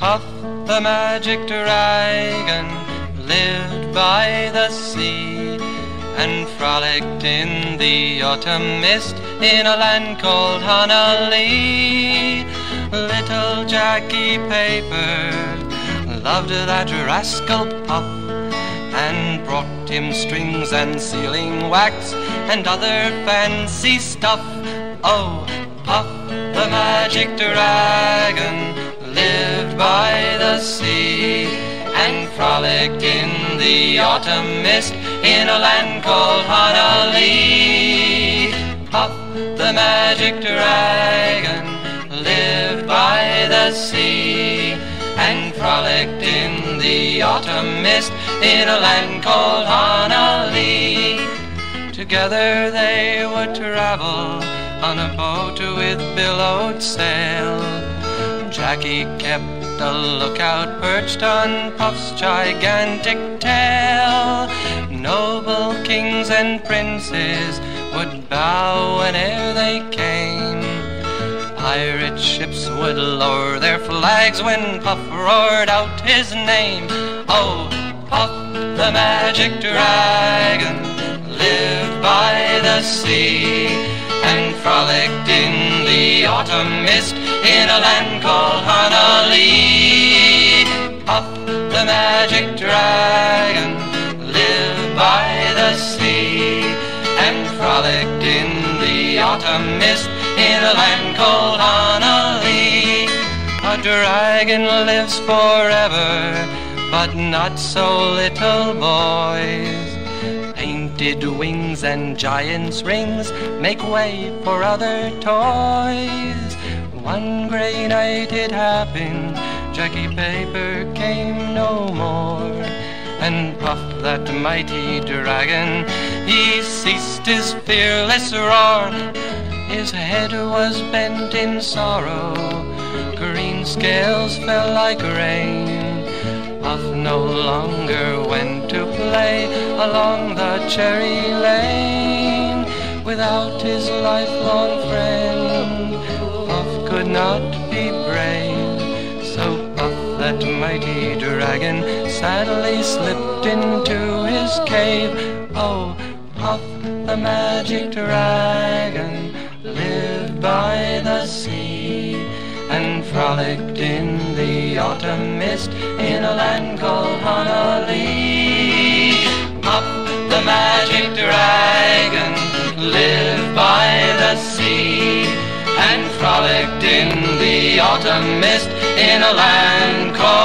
the magic dragon lived by the sea and frolicked in the autumn mist in a land called Honah Lee. Little Jackie Paper loved that rascal Puff and brought him strings and sealing wax and other fancy stuff. Oh, Puff the magic dragon lived by the sea and frolicked in the autumn mist in a land called Honah Lee. Puff the magic dragon lived by the sea and frolicked in the autumn mist in a land called Honah Lee. Together they would travel on a boat with billowed sail. Jackie kept a lookout perched on Puff's gigantic tail. Noble kings and princes would bow whene'er they came. Pirate ships would lower their flags when Puff roared out his name. Oh, Puff the magic dragon lived by the sea and frolicked in the autumn mist in a land called Honah Lee. Puff the magic dragon lived by the sea and frolicked in the autumn mist in a land called Honah Lee. A dragon lives forever, but not so little boys. Painted wings and giant's rings make way for other toys. One gray night it happened, Jackie Paper came no more. And Puff, that mighty dragon, he ceased his fearless roar. His head was bent in sorrow, green scales fell like rain. Puff no longer went to play along the cherry lane. Without his lifelong friend, Puff could not be brave. So Puff, that mighty dragon, sadly slipped into his cave. Oh, Puff, the magic dragon, lived by the sea and frolicked in the autumn mist in a land called Honah Lee. Puff, the magic dragon, lived by the sea and frolicked in the autumn mist in a land called